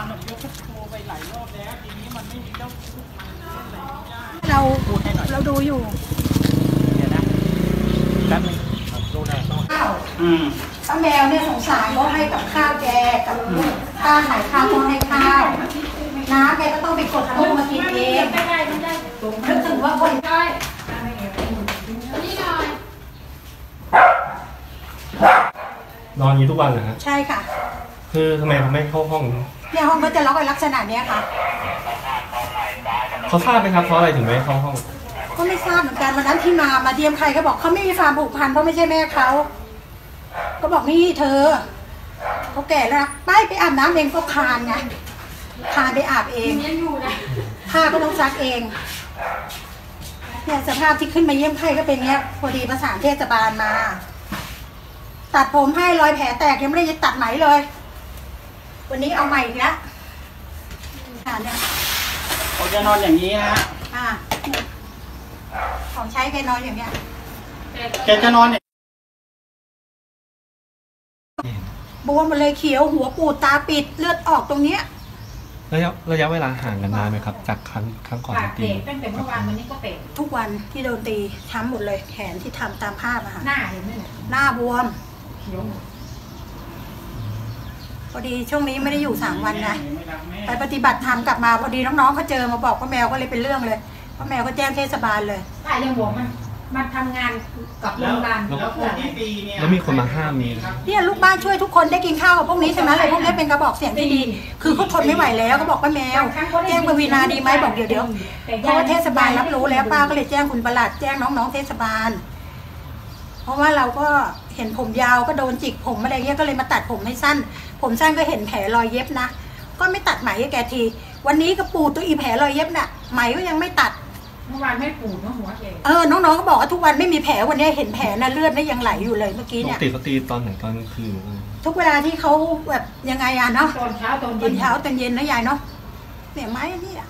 านผมยกโชว์ไปหลายรอบแล้วทีนี้มันไม่มีเจ้าทุกมันเล่นอะไรไม่ได้เราพูดให้หน่อยเราดูอยู่เดี๋ยวนะแป๊บนึงดูได้ต้องข้าวอืมป้าแมวเนี่ยสงสารก็ให้กับข้าวแกกับลูกค่าขายข้าวก็ให้ข้าวน้าแกก็ต้องไปกดลูกมากินเองนึกถึงว่าคนนอนอย่างนี้ทุกวันเหรอฮะใช่ค่ะ คือทำไมเขาไม่เข้าห้องเนี่ยห้องก็จะล็อกไว้ลักษณะเนี้ยค่ะ เขาทราบไหมครับเพราะอะไรถึงไม่เข้าห้อง ก็ไม่ทราบเหมือนกันวันนั้นที่มามาเดียมใครก็บอกเขาไม่มีความผูกพันเพราะไม่ใช่แม่เขาก็บอกนี่เธอเขาแก่แล้วนะไปไปอาบน้ำเองก็คานไงคานไปอาบเองผ้าก็ต้องซักเองเนี่ยสภาพที่ขึ้นมาเยี่ยมไข้ก็เป็นเงี้ยพอดีประสานเทศบาลมา ตัดผมให้รอยแผลแตกยังไม่ได้ตัดไหมเลย วันนี้เอาใหม่อีกแล้วอ่าเนี่ยเขาจะนอนอย่างนี้นะฮะอ่าของใช้แกนอนอย่างเงี้ยแกจะนอนอย่างบวมหมดเลยเขียวหัวปูดตาปิดเลือดออกตรงเนี้ยระยะระยะเวลาห่างกันนานไหมครับ จากครั้งครั้งก่อนปากที่เตะตั้งแต่เมื่อวานวันนี้ก็เตะทุกวันที่โดนตีช้ำหมดเลยแขนที่ทำตามภาพอะค่ะหน้าเห็นไหมเนี่ยหน้าบวม เขียวหมด พอดีช่วงนี้ไม่ได้อยู่สามวันนะไม่รักแม่ไปปฏิบัติธรรมกลับมาพอดีน้องๆเขาเจอมาบอกป้าแมวก็เลยเป็นเรื่องเลยป้าแมวก็แจ้งเทศบาลเลยป้ายังบอกมันมันทำงานกับโรงพยาบาลแล้วคนที่ตีเนี่ยแล้วมีคนมาห้ามมีเนี่ยลูกบ้านช่วยทุกคนได้กินข้าวกับพวกนี้ใช่ไหมเลยพวกนี้เป็นกระบอกเสียงที่ดี คือเขาทนไม่ไหวแล้วก็บอกป้าแมวแจ้งปวีนาดีไหมบอกเดี๋ยวเดี๋ยวเพราะว่าเทศบาลรับรู้แล้วป้าก็เลยแจ้งคุณประหลัดแจ้งน้องๆเทศบาล เพราะว่าเราก็เห็นผมยาวก็โดนจิกผมอะไรเงี้ยก็เลยมาตัดผมให้สั้น ผมสั้นก็เห็นแผลรอยเย็บนะ ก็ไม่ตัดไหมให้แกที วันนี้ก็ปูดตัวอีแผลรอยเย็บน่ะ ไหมก็ยังไม่ตัด เมื่อวานไม่ปูดเมื่อหัวเองเออ น้องๆก็บอกว่าทุกวันไม่มีแผลวันนี้เห็นแผลนะเลือดนี่ยังไหลอยู่เลยเมื่อกี้ปเนี่กยติเขาตีตอนไหนตอนกลางคืนหรือไงทุกเวลาที่เขาแบบยังไงอะเนาะ ตอนเช้าตอนตเย็อนนเช้าตอนเย็นนะยายเนาะเนี่ยไม้อันนี่อะ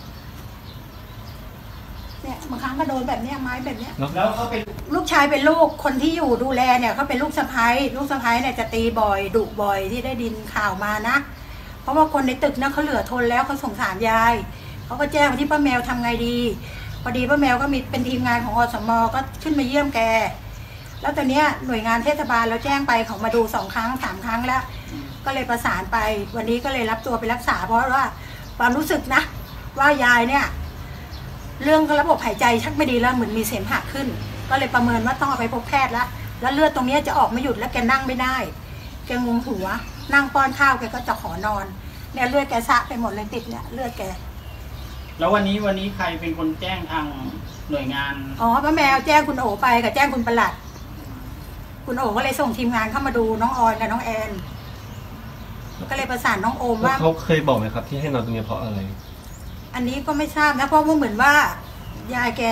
เนี่ยบางครั้งก็โดนแบบเนี้ยไม้แบบเนี้ยแล้วแล้วเขาเป็นลูกชายเป็นลูกคนที่อยู่ดูแลเนี่ยเขาเป็นลูกสะพ้ายลูกสะพ้ายเนี่ยจะตีบ่อยดุบ่อยที่ได้ดินข่าวมานะ เพราะว่าคนในตึกเนี่ยเขาเหลือทนแล้วเขาสงสารยายเขาก็แจ้งมาที่ป้าแมวทำไงดี พอดีป้าแมวก็มีเป็นทีมงานของอสมก็ขึ้นมาเยี่ยมแก แล้วตอนเนี้ยหน่วยงานเทศบาลเราแจ้งไปเขามาดูสองครั้งสามครั้งแล้ว ก็เลยประสานไปวันนี้ก็เลยรับตัวไปรักษา เพราะว่าความรู้สึกนะ ว่ายายเนี่ย เรื่องระบบหายใจชักไม่ดีแล้วเหมือนมีเสมหะขึ้น ก็เลยประเมินว่าต้องเอาไปพบแพทย์แล้วแล้วเลือดตรงเนี้ยจะออกไม่หยุดแล้วแกนั่งไม่ได้แกงงหัว นั่งป้อนข้าวแกก็จะขอนอนเนี่ยเลือดแกสะไปหมดเลยติดเนี่ยเลือดแก แล้ววันนี้วันนี้ใครเป็นคนแจ้งทางหน่วยงานอ๋อป้าแมวแจ้งคุณโอไปกับแจ้งคุณประหลัด คุณโอก็เลยส่งทีมงานเข้ามาดูน้องออนกับน้องแอนก็เลยประสานน้องโอมแล้วว่าเขาเคยบอกไหมครับ ที่ให้นอนตรงนี้เพราะอะไร อันนี้ก็ไม่ทราบนะเพราะว่าเหมือนว่ายายแก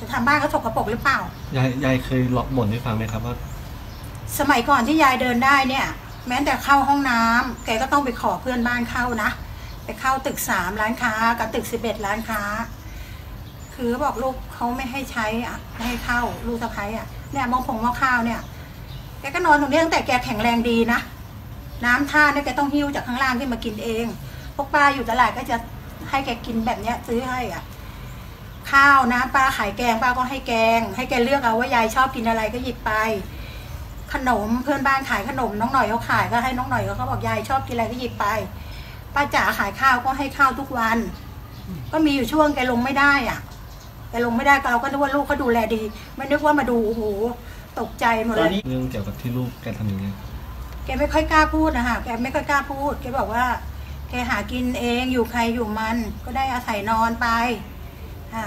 จะทำบ้านเขาสกปรกหรือเปล่า ยายยายเคยหลอกบ่นให้ฟังไหมครับว่า สมัยก่อนที่ยายเดินได้เนี่ย แม้แต่เข้าห้องน้ำแกก็ต้องไปขอเพื่อนบ้านเข้านะ ไปเข้าตึกสามร้านค้า กับตึกสิบเอ็ดร้านค้า คือบอกลูกเขาไม่ให้ใช้อะไม่ให้เข้าลูกสะพ้ายอะเนี่ยมองผงมองข้าวเนี่ย แกก็นอนตรงนี้ตั้งแต่แกแข็งแรงดีนะ น้ำท่าเนี่ยแกต้องหิ้วจากข้างล่างขึ้นมากินเอง พวกป้าอยู่ตลาดก็จะ ให้แกกินแบบเนี้ย ซื้อให้อะ ข้าวนะป้าขายแกงป้าก็ให้แกง ให้แกเลือกเอาว่ายายชอบกินอะไรก็หยิบไป ขนมเพื่อนบ้านขายขนมน้องหน่อยเขาขายก็ให้น้องหน่อยเขาก็บอกยายชอบกินอะไรก็หยิบไป ป้าจ๋าขายข้าวก็ให้ข้าวทุกวัน ก็มีอยู่ช่วงแกลงไม่ได้อะแกลงไม่ได้ก็เราก็นึกว่าลูกเขาดูแลดี ไม่นึกว่ามาดูโอ้โหตกใจหมดตเลอนยนี้เรื่องเกี่ยวกับที่ลูกแกทำอย่างเงี้ยแกไม่ค่อยกล้าพูดนะคะแกไม่ค่อยกล้าพูดแกบอกว่าแกหากินเองอยู่ใครอยู่มันก็ได้อาศัยนอนไปอ่า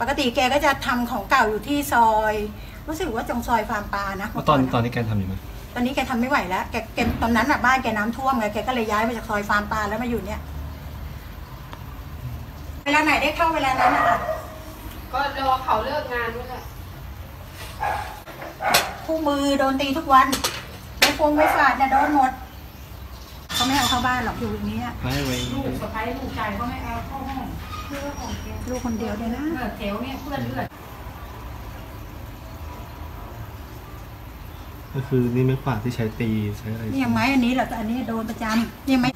ปกติแกก็จะทำของเก่าอยู่ที่ซอย รู้สึกว่าจงซอยฟาร์มปลานะแล้วตอนเมื่ตอก่ะนนี้แกทำอยู่ไหมตอนนี้แกทำไม่ไหวแล้วแกแกตอนนั้นอะบ้านแกน้ำท่วมไงแกก็เลยย้ายมาจากซอยฟาร์มปลาแล้วมาอยู่เนี่ยเวลาไหนได้เข้าเวลานั้นอะก็รอเขาเลิกงานนี่แหละคู่มือโดนตีทุกวันไม่ฟงไม่ฝาดเนี่ยโดนหมด เขาไม่เอาเข้าบ้านหรอกอยู่อย่งนี้ลูกสะพ้ายลูกชายก็ไม่เอาเข้าห้องเพื่อของแกลูกคนเดียวเลยนะแถวเนี้ยเพื่อนเลือดก็คือนี่ไม่กวาดที่ใช้ตีใช้อะไรนี่ยไมอันนี้แหละแต่อันนี้โดนประจำนี่ยไม้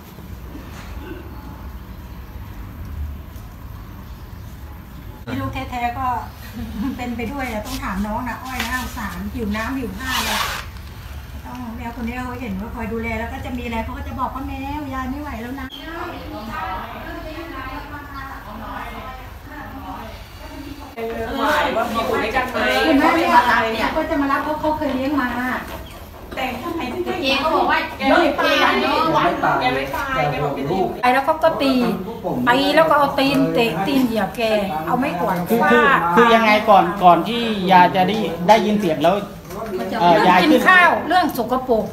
ที่ลูกแท้ๆก็เป็นไปด้วยอะต้องถามน้องนะอ้อยนะสสารหิวน้ำหิวข้าเลย แมวคนนี้เขาเห็นว่าคอยดูแลแล้วก็จะมีอะไรเขาก็จะบอกว่าแมวยายไม่ไหวแล้วนะหมายว่ามีอยู่ด้วยกันไหมเห็นไหมเขาไม่เนี่ยมาเนี่ยเขาก็จะมารับเพราะเขาเคยเลี้ยงมา แต่ทำไมถึงได้เองก็บอกว่าแกไม่ตายเนาะแกไม่ตายแกบอกแกจะอยู่ไปแล้วเขาก็ตีตีแล้วก็เอาตีนเตะตีนเหยียบแก เอาไม่กวาดคือฟาคือดคือยังไงก่อนก่อนที่ยายจะได้ได้ยินเสียงแล้ว เอ่อยายกินขึ้นข้าวเรื่องสกปรก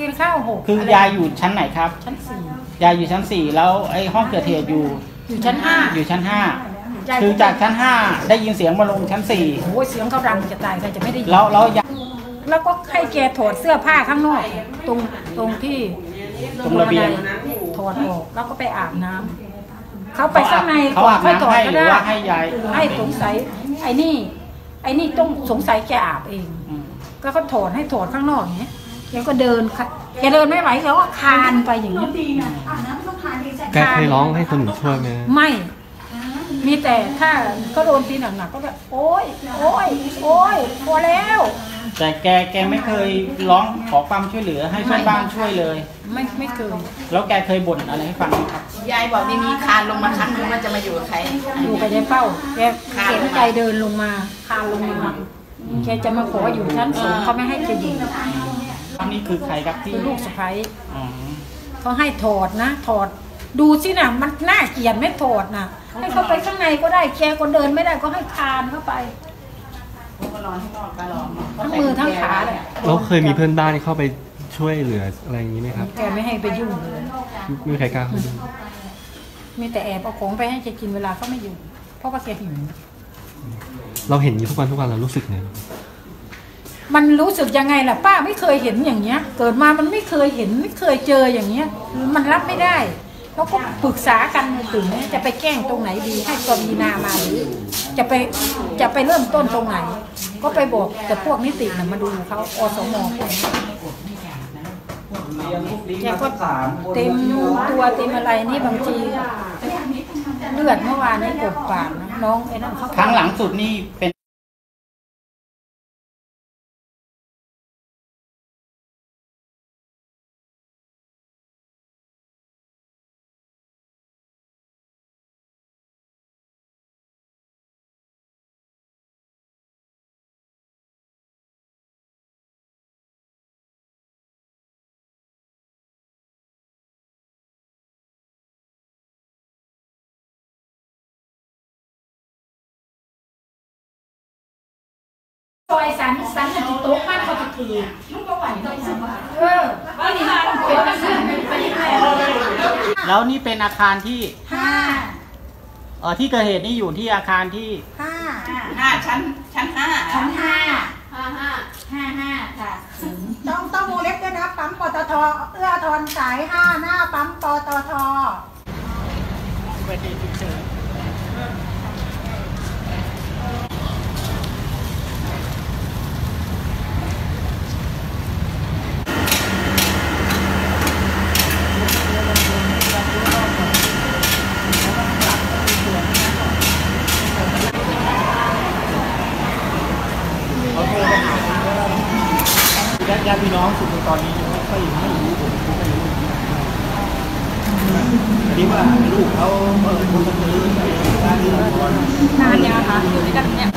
กินข้าวหกคือยายอยู่ชั้นไหนครับ ชั้นสี่ยายอยู่ชั้นสี่แล้วไอ้ห้องเกิดเหตุอยู่อยู่ชั้นห้าอยู่ชั้นห้าายคือจากชั้นห้าได้ยินเสียงมาลงชั้นสี่โอ้ยเสียงเขาดังจะตายใครจะไม่ได้ยินแล้วแล้วยาย แล้วก็ให้แกถอดเสื้อผ้าข้างนอก ตรงตรงที่ตรงระเบียง ถอดออกแล้วก็ไปอาบน้ำเขาไปข้างในเขาก่อนอาบค่อยถอดน้ำให้ก็หรือได้ว่าให้ยายให้สงสัยไอ้นี่ ไอ้นี่ต้องสงสัยแกอาบเองอืม ก็เขาถอดให้ถอดข้างนอกอย่างเงี้ยแกก็เดินค่ะแกเดินไม่ไหวแกก็คลานไปอย่างต้เงี้อยงดีนะอ่านน้ำต้องทานดีใจแกเคยร้องให้คนอื่นช่วยไหมไม่ มีแต่ถ้าเขาโดนตีหนักๆก็แบบโอ๊ยโอ๊ยโอ๊ยพอแล้ว แต่แกแกไม่เคยร้องขอความช่วยเหลือให้เพื่อนบ้านช่วยเลย ไม่ไม่เคยแล้วแกเคยบ่นอะไรให้ฟังไหมครับยายบอกไม่มีคานลงมาครั้งนึงว่าจะมาอยู่กับใครอยู่ไปในเป้าแกเข็นใจเดินลงมาคลานลงมา แกจะมาขออยู่ชั้นสูงเขาไม่ให้แกอยู่นี่คือใครครับที่คือลูกสะใภ้อ๋อเขาให้ถอดนะ ถอด ดูสินะมันน่าเกลียดไม่ถอดนะให้เขาไปข้างในก็ได้แกก็เดินไม่ได้ก็ให้คลานเข้าไปก็ร้อนที่นอกก็ร้อนทั้งมือทั้งขาเลยแล้วเคยมีเพื่อนบ้านที่เข้าไปช่วยเหลืออะไรอย่างนี้ไหมครับ แกไม่ให้ไปยุ่งเลยไม่มีใครกล้าเข้าไปดูมีแต่แอบเอาของไปให้แกกินเวลาเขาไม่อยู่ เพราะว่าแกหิว เราเห็นอยู่ทุกวันทุกวันเรารู้สึกไงมันรู้สึกยังไงล่ะป้าไม่เคยเห็นอย่างเงี้ย เกิดมามันไม่เคยเห็นไม่เคยเจออย่างเงี้ย มันรับไม่ได้แล้วก็ปรึกษากันถึงจะไปแกล้งตรงไหนดีให้กวีนามาหรือจะไปจะไปเริ่มต้นตรงไหน ก็ไปบอกแต่พวกนิติน่ะมาดูเขาอสมพวกนี้แกก็เต็มตัวเต็มอะไรนี่บางทีเลือดเมื่อวานนี้กบปากนะ น้องไอ้นั่นเขา ครั้งหลังสุดนี่เป็น ซอยสันสันน่ะจิโต๊ะมากเขาจะถือลูกก็ไหวได้สิเออไม่ดีต้องเป็นนักศึกษาไปยังไงแล้วนี่เป็นอาคารที่ห้าเอ่อที่เกิดเหตุนี่อยู่ที่อาคารที่ห้าห้าชั้นชั้นห้าชั้นห้าห้าห้าห้าห้าค่ะต้องต้องวงเล็บด้วยนะปั๊มปตทเอื้อทอนสายห้าหน้าปั๊มปตทญาติ ญาติพี่น้องสุดตอนนี้ยังไม่ค่อยไม่รู้ผมผมไม่รู้อันนี้ว่าลูกเขาเปิดคนซื้อบ้านที่เราก่อนนานยังคะอยู่ด้วยกันเนี่ย